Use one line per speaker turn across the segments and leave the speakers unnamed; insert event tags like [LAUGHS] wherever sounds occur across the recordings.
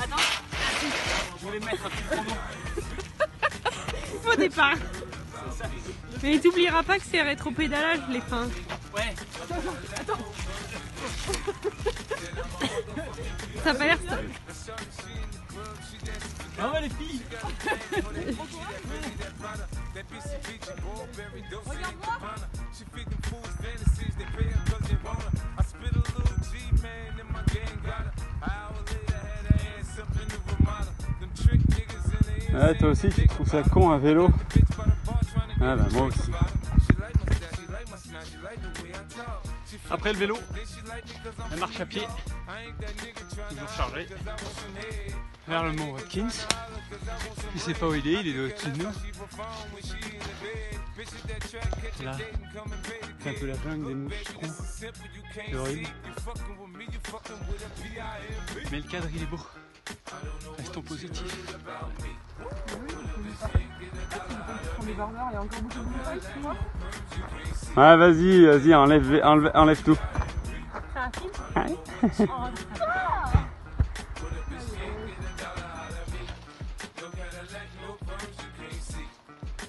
Attends, je voulais mettre un.
Faux départ. Mais t'oublieras pas que c'est rétro-pédalage les fins.
Ouais.
Ça a pas l'air
Ah,
toi aussi, tu trouves ça con un vélo? Ah, bah moi aussi.
Après le vélo, la marche à pied, toujours chargée, vers le mont Watkins. Je sais pas où il est, il est au-dessus de nous. Là, c'est un peu la jungle des moucherons. C'est horrible. Mais le cadre il est beau. Restons positifs.
Ouais, vas-y, vas-y, enlève, enlève, enlève tout. [LAUGHS]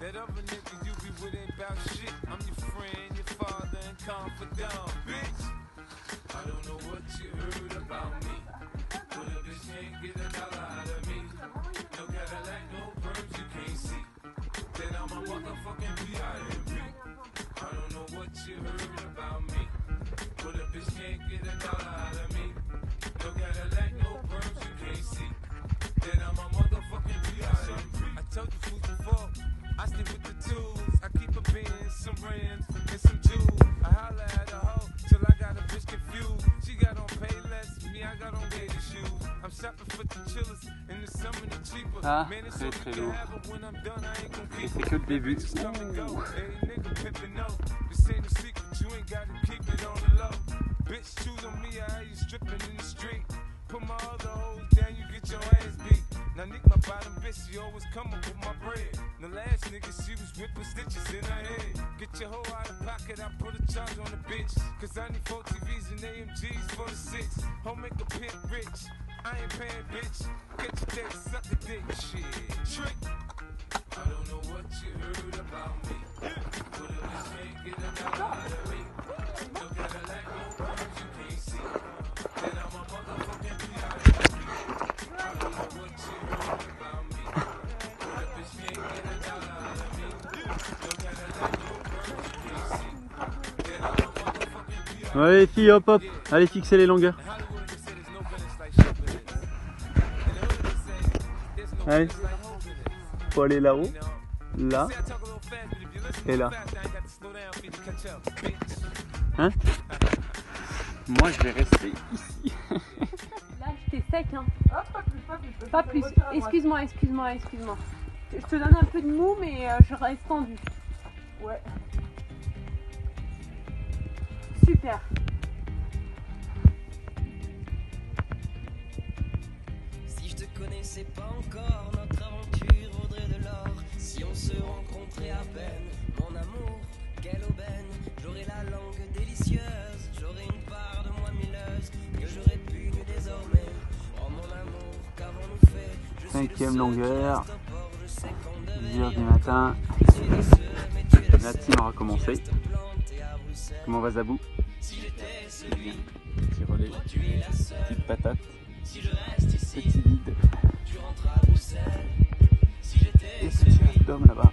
That other nigga you be with ain't about shit. I'm your friend, your father, and confidant, bitch. I don't know what you heard about me, but a bitch can't get a dollar out of me. No Cadillac, no perms you can't see. Then I'm a motherfucking B.I.M.B. I don't know what you heard about me, but a bitch can't get a dollar out of me. No Cadillac, no perms you can't see. Then I'm a motherfucking. I told you. I stick with the tools. I keep a bin, some rims, and some jewels. I holla at a hoe till I got a bitch confused. She got on pay less, me I got on gator shoes. I'm shopping for the chillers, and the summer the cheaper.
Ah,
Man, it's
très,
so
très lourd.
have it when I'm done. I ain't gon'
Et
keep
c'est
it.
que le début.
The. Bitch, choose on me, I you stripping in the street. Put my other hoes down, you get your ass beat. Now Nick, my bottom bitch, she always coming with my bread. The last nigga, she was whipping stitches in her head. Get your hoe out of pocket, I put a charge on the bitch. Cause I need four TVs and AMGs for the six. Home make a pit rich. I ain't paying, bitch. Get your dick, suck a dick, shit. Trick.
Ouais, les filles, hop hop, allez fixer les longueurs. Allez, faut aller là-haut, là, et là. Hein Moi, je vais rester ici.
Là, j'étais sec, hein. Pas plus. Excuse-moi, excuse-moi, excuse-moi. Je te donne un peu de mou, mais euh, je reste tendu. Ouais. Super.
Si je te connaissais pas encore, notre aventure vaudrait de l'or. Si on se rencontrait à peine, mon amour, quelle aubaine. J'aurais la langue délicieuse, j'aurais une part de moi milleuse que j'aurais pu nu désormais. Oh mon amour, qu'avons-nous fait? Je suis le
Cinquième
seul
longueur,
qui reste au port, je sais qu'on devait
10 heures
y
du
aller.
matin,
Je suis le seul, mais tu es le
la team a recommencé. Comment va Zabou
Si j'étais celui,
Petit relais,
tu es la seule.
petite patate,
Si je reste ici,
petit vide
tu rentres à Bruxelles. Si j'étais
et petit
celui,
là-bas?